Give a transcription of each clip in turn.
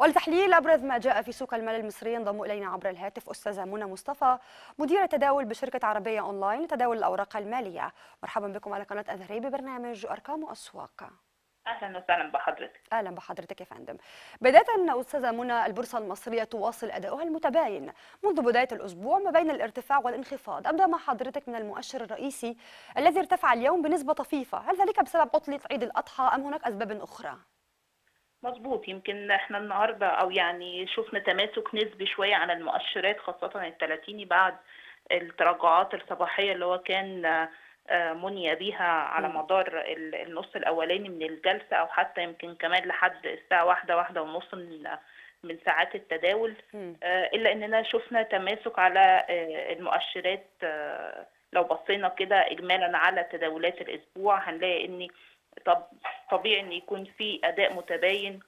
ولتحليل أبرز ما جاء في سوق المال المصري ينضم إلينا عبر الهاتف أستاذة منى مصطفى مديره تداول بشركة عربية أونلاين لتداول الأوراق المالية. مرحبا بكم على قناة اثري ببرنامج أرقام واسواق أهلا وسهلا بحضرتك. أهلا بحضرتك يا فندم. بداية أستاذة منى البورصة المصرية تواصل اداؤها المتباين. منذ بداية الأسبوع ما بين الارتفاع والانخفاض أبدأ مع حضرتك من المؤشر الرئيسي الذي ارتفع اليوم بنسبة طفيفة. هل ذلك بسبب عطلة عيد الأضحى أم هناك أسباب أخرى؟ مظبوط. يمكن إحنا النهارده أو يعني شفنا تماسك نسبي شوية على المؤشرات خاصة الثلاثيني بعد التراجعات الصباحية اللي هو كان مني بيها على مدار النص الأولاني من الجلسة أو حتى يمكن كمان لحد الساعة واحدة واحدة ونص من من ساعات التداول. إلا إننا شفنا تماسك على المؤشرات لو بصينا كده اجمالا على تداولات الأسبوع هنلاقي إن طب طبيعي إن يكون في أداء متباين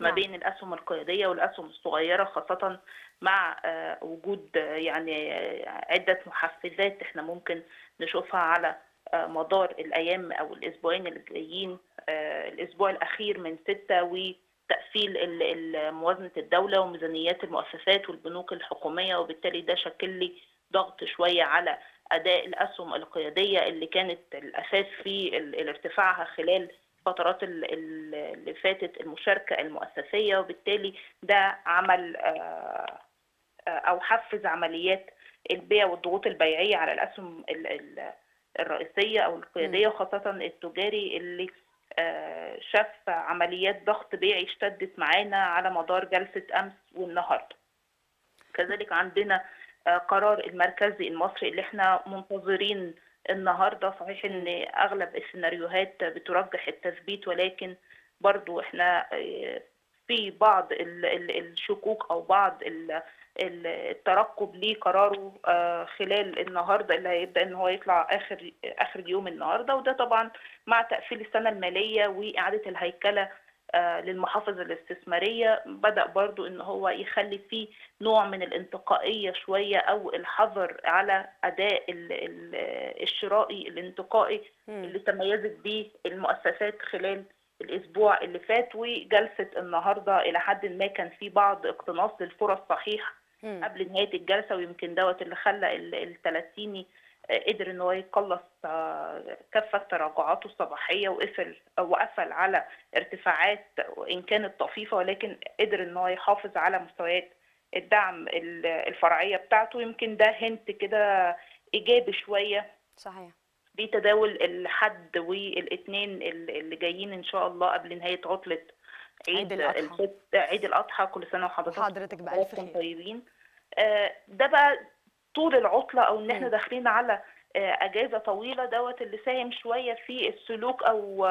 ما بين الأسهم القيادية والأسهم الصغيرة خاصة مع وجود يعني عدة محفزات إحنا ممكن نشوفها على مدار الأيام أو الأسبوعين اللي جايين الأسبوع الأخير من ستة وتقفيل موازنة الدولة وميزانيات المؤسسات والبنوك الحكومية وبالتالي ده شكل لي ضغط شوية على أداء الأسهم القيادية اللي كانت الأساس في ارتفاعها خلال الفترات اللي فاتت المشاركة المؤسسية وبالتالي ده عمل أو حفز عمليات البيع والضغوط البيعية على الأسهم الرئيسية أو القيادية وخاصة التجاري اللي شاف عمليات ضغط بيعي اشتدت معانا على مدار جلسة أمس والنهاردة. كذلك عندنا قرار المركزي المصري اللي إحنا منتظرين النهارده. صحيح إن أغلب السيناريوهات بترجح التثبيت ولكن برضو إحنا في بعض الشكوك أو بعض الترقب لقراره خلال النهارده. اللي هيبدأ إن هو يطلع اخر آخر يوم النهارده. وده طبعا مع تقفيل السنة المالية وإعادة الهيكلة للمحافظ الاستثمارية. بدأ برضو إن هو يخلي فيه نوع من الانتقائية شوية أو الحظر على أداء الشرائي الانتقائي اللي تميزت به المؤسسات خلال الأسبوع اللي فات وجلسة النهاردة. إلى حد ما كان في بعض اقتناص للفرص صحيح قبل نهاية الجلسة ويمكن دوت اللي خلى الثلاثيني قدر إن هو يقلص كافة تراجعاته الصباحية وقفل وقفل على ارتفاعات وإن كانت طفيفة ولكن قدر إن هو يحافظ على مستويات الدعم الفرعية بتاعته. يمكن ده هنت كده إيجابي شوية صحيح. بتداول الحد والاثنين اللي جايين إن شاء الله قبل نهاية عطلة عيد الأضحى. عيد الأضحى. كل سنة وحضرتك حضرتك بألف خير. طيبين. ده بقى طول العطلة أو إن إحنا داخلين على أجازة طويلة دوت اللي ساهم شوية في السلوك أو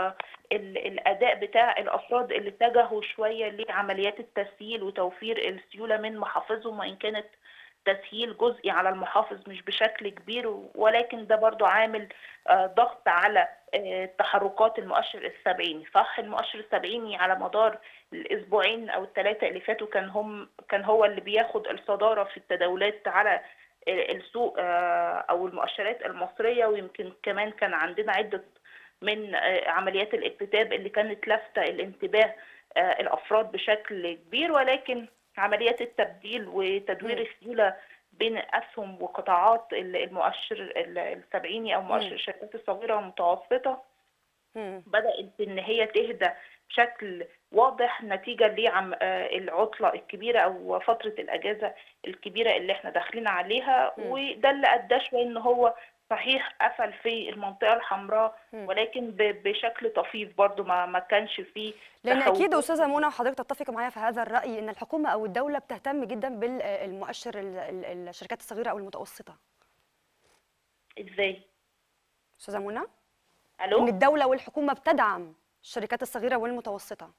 الأداء بتاع الأفراد اللي اتجهوا شوية لعمليات التسهيل وتوفير السيولة من محافظهم وإن كانت تسهيل جزئي على المحافظ مش بشكل كبير ولكن ده برضو عامل ضغط على تحركات المؤشر السبعيني صح؟ المؤشر السبعيني على مدار الأسبوعين أو الثلاثه اللي فاتوا كان هم كان هو اللي بياخد الصدارة في التداولات على السوق أو المؤشرات المصرية ويمكن كمان كان عندنا عدة من عمليات الاكتتاب اللي كانت لافتة الانتباه الأفراد بشكل كبير ولكن عمليات التبديل وتدوير السيولة بين أسهم وقطاعات المؤشر السبعيني أو مؤشر الشركات الصغيرة والمتوسطة بدأت إن هي تهدى بشكل واضح نتيجة للعطله الكبيرة أو فترة الأجازة الكبيرة اللي إحنا داخلين عليها وده اللي ادى شوية إن هو صحيح قفل في المنطقة الحمراء ولكن بشكل طفيف برضو ما ما كانش فيه لأن أكيد أستاذة منى وحضرتك تتفق معايا في هذا الرأي إن الحكومة أو الدولة بتهتم جدا بالمؤشر الشركات الصغيرة أو المتوسطة. إزاي؟ أستاذة منى؟ ألو؟ إن الدولة والحكومة بتدعم الشركات الصغيرة والمتوسطة.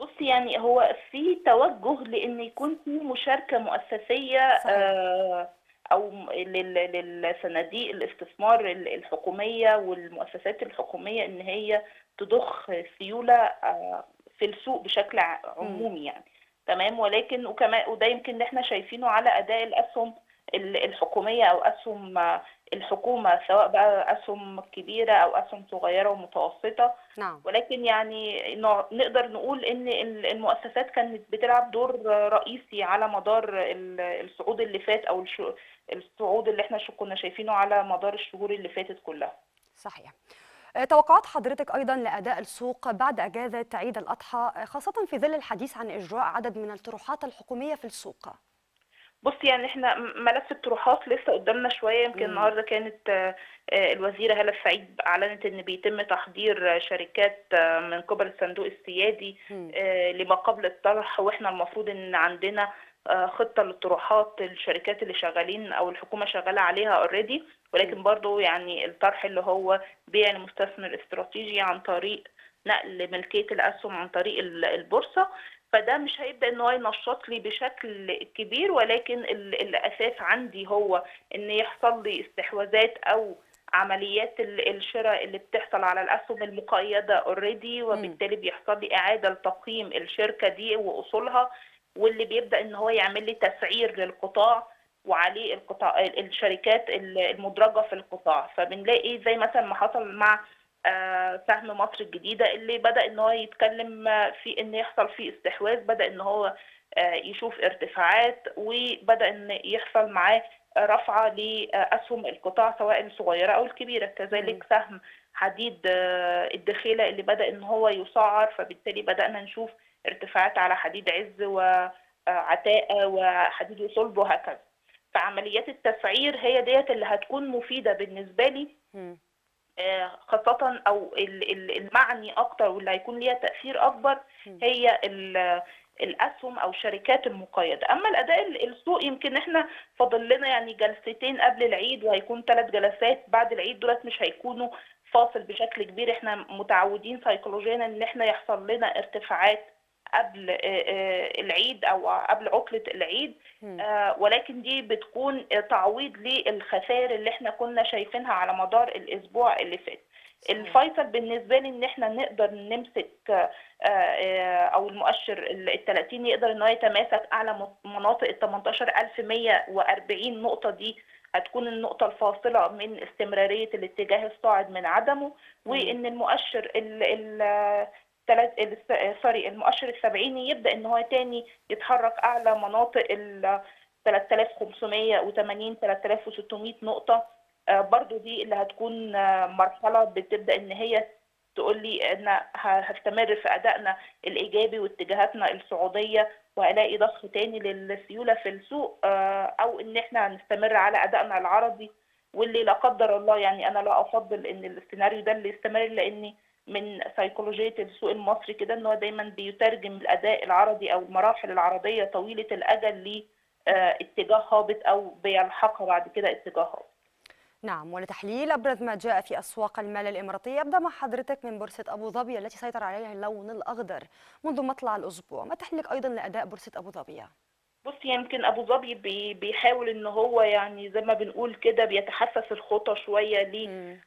بصي يعني هو في توجه لإن يكون في مشاركة مؤسسية صحيح. آه أو للصناديق الاستثمار الحكومية والمؤسسات الحكومية إن هي تضخ سيولة في السوق بشكل عمومي يعني. تمام؟ ولكن وكمان وده يمكن إن إحنا شايفينه على أداء الأسهم ال- الحكومية أو أسهم الحكومة سواء بقى أسهم كبيرة أو أسهم صغيرة ومتوسطة. نعم. ولكن يعني نقدر نقول إن ال- المؤسسات كانت بتلعب دور رئيسي على مدار ال- الصعود اللي فات أو الصعود اللي إحنا كنا شايفينه على مدار الشهور اللي فاتت كلها. صحيح. آه، توقعات حضرتك أيضا لأداء السوق بعد أجازة عيد الأضحى آه، خاصة في ظل الحديث عن إجراء عدد من الطروحات الحكومية في السوق. بصي يعني إحنا ملف الطروحات لسه قدامنا شوية. يمكن. النهارده كانت آه، آه، الوزيرة هالة السعيد أعلنت إن بيتم تحضير شركات آه، من قبل الصندوق السيادي لما قبل الطرح. وإحنا المفروض إن عندنا خطة للطروحات الشركات اللي شغالين أو الحكومة شغالة عليها already ولكن برضو يعني الطرح اللي هو بيع لمستثمر استراتيجي عن طريق نقل ملكية الأسهم عن طريق ال- البورصة. فده مش هيبدأ إن هو ينشط لي بشكل كبير ولكن ال- الأساس عندي هو إن يحصل لي استحواذات أو عمليات ال- الشراء اللي بتحصل على الأسهم المقيدة already وبالتالي بيحصل لي إعادة لتقييم الشركة دي وأصولها واللي بيبدأ إن هو يعمل لي تسعير للقطاع وعليه القطاع الشركات المدرجة في القطاع. فبنلاقي زي مثلا ما حصل مع آه، سهم مصر الجديدة اللي بدأ إن هو يتكلم آه، في إن يحصل فيه استحواذ بدأ إن هو آه، يشوف ارتفاعات وبدأ إن يحصل معاه رفعة لأسهم القطاع سواء الصغيرة أو الكبيرة. كذلك سهم حديد آه، الدخيلة اللي بدأ إن هو يسعر فبالتالي بدأنا نشوف ارتفاعات على حديد عز وعتاقه وحديد وصلب وهكذا. فعمليات التسعير هي ديت اللي هتكون مفيدة بالنسبة لي. آه، خاصة أو ال- ال- المعني أكتر واللي هيكون ليها تأثير أكبر. هي ال- الأسهم أو الشركات المقيدة أما الأداء ال- السوق يمكن إحنا فاضل لنا يعني جلستين قبل العيد وهيكون ثلاث جلسات. بعد العيد دولت مش هيكونوا فاصل بشكل كبير. إحنا متعودين سيكولوجيا إن إحنا يحصل لنا ارتفاعات قبل آه، آه، العيد أو قبل عطلة العيد. آه، ولكن دي بتكون تعويض للخسائر اللي إحنا كنا شايفينها على مدار الأسبوع اللي فات. الفيصل بالنسبة لي إن إحنا نقدر نمسك أو المؤشر ال 30 يقدر إن هو يتماسك اعلى مناطق ال 18140 نقطة دي هتكون النقطة الفاصلة من استمرارية الاتجاه الصاعد من عدمه وإن المؤشر ال ال تلات- ال- سوري المؤشر السبعيني يبدأ إن هو تاني يتحرك أعلى مناطق ال 3580 3600 نقطة. آه، برضو دي اللي هتكون آه، مرحلة بتبدأ إن هي تقول لي ه- هستمر في أدائنا الإيجابي واتجاهاتنا الصعودية وهلاقي ضخ تاني للسيولة في السوق. آه، أو إن إحنا هنستمر على أدائنا العرضي واللي لا قدر الله يعني أنا لا أفضل إن السيناريو ده اللي يستمر لأني من سيكولوجية السوق المصري كده إن هو دايما بيترجم الأداء العرضي أو المراحل العرضية طويلة الأجل لاتجاه هابط أو بيلحقها بعد كده اتجاه هابط نعم ولتحليل أبرز ما جاء في أسواق المال الإماراتية أبدأ مع حضرتك من بورصة أبو ظبي التي سيطر عليها اللون الأخضر منذ مطلع الأسبوع. ما تحليلك أيضا لأداء بورصة أبو ظبي؟ بص يمكن أبو ظبي بي- بيحاول إن هو يعني زي ما بنقول كده بيتحسس الخطى شوية.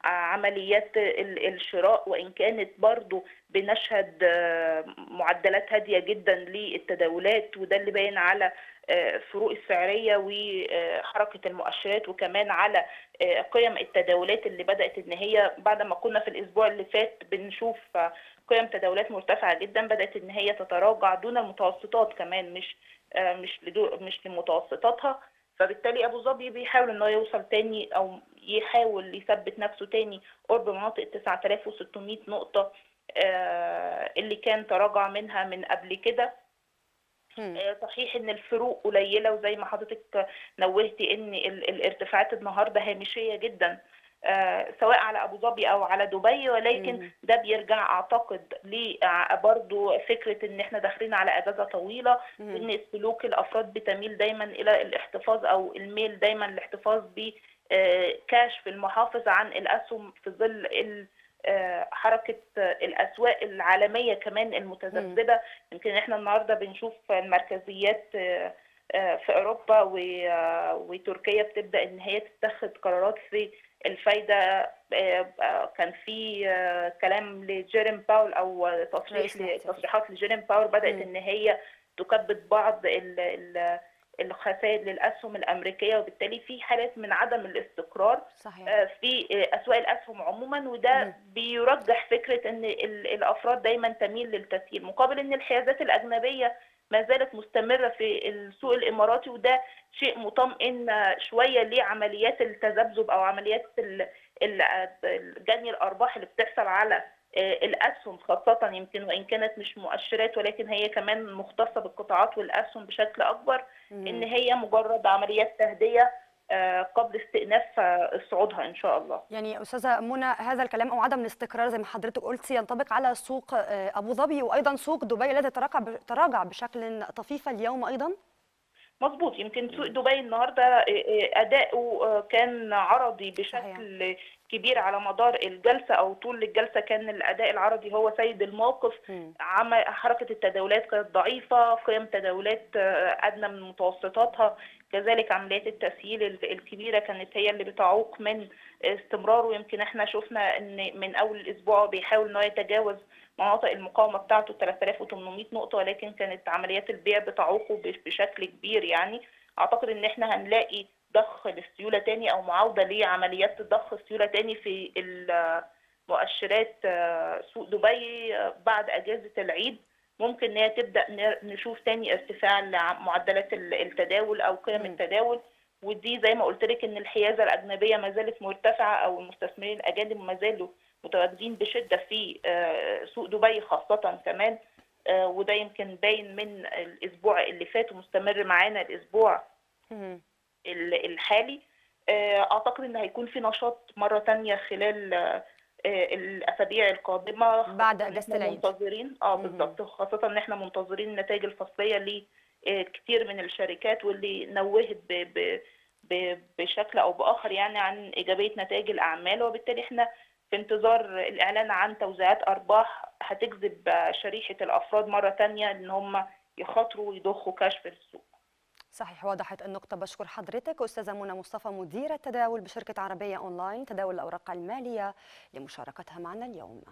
لعمليات ال- الشراء وإن كانت برضو بنشهد آه، معدلات هادية جدا للتداولات وده اللي باين على الفروق السعرية وحركة المؤشرات وكمان على آه، قيم التداولات اللي بدأت إن هي بعد ما كنا في الأسبوع اللي فات بنشوف آه، قيم تداولات مرتفعة جدا بدأت إن هي تتراجع دون المتوسطات كمان مش آه، مش مش لمتوسطاتها فبالتالي أبو ظبي بيحاول إن هو يوصل تاني أو يحاول يثبت نفسه تاني قرب مناطق 9600 نقطة آه، اللي كان تراجع منها من قبل كده. آه، صحيح إن الفروق قليلة وزي ما حضرتك نوهتي إن ال- الارتفاعات النهارده هامشية جدا آه، سواء على أبو ظبي أو على دبي ولكن. ده بيرجع أعتقد لبرضه فكرة إن إحنا داخلين على أجازة طويلة. وإن سلوك الأفراد بتميل دايما إلى الاحتفاظ أو الميل دايما الاحتفاظ بكاش في المحافظه عن الأسهم في ظل آه، حركة آه، الأسواق العالمية كمان المتذبذبة يمكن إحنا النهارده بنشوف المركزيات آه، آه، في أوروبا وتركيا بتبدأ إن هي تتخذ قرارات في الفايدة كان في كلام لجيرين باول أو تصريح المحتفل. تصريحات لجيرين باول بدأت. إن هي تكبد بعض ال ال الخسائر للأسهم الأمريكية وبالتالي في حالات من عدم الاستقرار صحيح آه، في آه، أسواق الأسهم عموما وده مم. بيرجح فكرة إن ال- الأفراد دايما تميل للتسهيل مقابل إن الحيازات الأجنبية ما زالت مستمرة في السوق الإماراتي وده شيء مطمئن شوية لعمليات التذبذب أو عمليات جني الأرباح اللي بتحصل على الأسهم خاصة يمكن وإن كانت مش مؤشرات ولكن هي كمان مختصة بالقطاعات والأسهم بشكل أكبر مم. إن هي مجرد عمليات تهدئه آه، قبل استئناف آه، صعودها إن شاء الله. يعني أستاذة منى هذا الكلام أو عدم الاستقرار زي ما حضرتك قلتي ينطبق على سوق آه، أبو ظبي وأيضا سوق دبي الذي تراجع تراجع بشكل طفيف اليوم أيضا؟ مظبوط. يمكن سوق دبي النهارده آه، آه، أداؤه آه، كان عرضي بشكل كبير على مدار الجلسة أو طول الجلسة كان الأداء العرضي هو سيد الموقف. عمل حركة التداولات كانت ضعيفة قيم تداولات آه، أدنى من متوسطاتها. كذلك عمليات التسهيل ال- الكبيرة كانت هي اللي بتعوق من استمراره ويمكن إحنا شفنا إن من أول الأسبوع بيحاول ان هو يتجاوز مناطق المقاومة بتاعته 3800 نقطة ولكن كانت عمليات البيع بتعوقه بش- بشكل كبير يعني. أعتقد إن إحنا هنلاقي ضخ للسيولة تاني أو معاوده لعمليات ضخ السيولة تاني في المؤشرات آه، سوق دبي آه، بعد أجازة العيد. ممكن إن هي تبدأ نشوف تاني ارتفاع لمعدلات ال- التداول أو قيم. التداول. ودي زي ما قلت لك إن الحيازة الأجنبية ما زالت مرتفعة أو المستثمرين الأجانب ما زالوا متواجدين بشدة في آه، سوق دبي خاصة كمان. وده يمكن باين من الأسبوع اللي فات ومستمر معانا الأسبوع. الحالي. آه، أعتقد إن هيكون في نشاط مرة تانية خلال آه، آه، الأسابيع القادمة. بعد إحنا العيد. منتظرين. آه. بالظبط خاصة إن إحنا منتظرين النتائج الفصلية لكتير من الشركات واللي نوهت ب ب ب بشكل أو بآخر يعني عن إيجابية نتائج الأعمال. وبالتالي إحنا في انتظار الإعلان عن توزيعات أرباح هتجذب آه، شريحة الأفراد مرة تانية إن هم يخاطروا ويضخوا كاش في السوق. صحيح وضحت النقطة. بشكر حضرتك. أستاذة منى مصطفى مدير التداول بشركة عربية أونلاين تداول الأوراق المالية لمشاركتها معنا اليوم.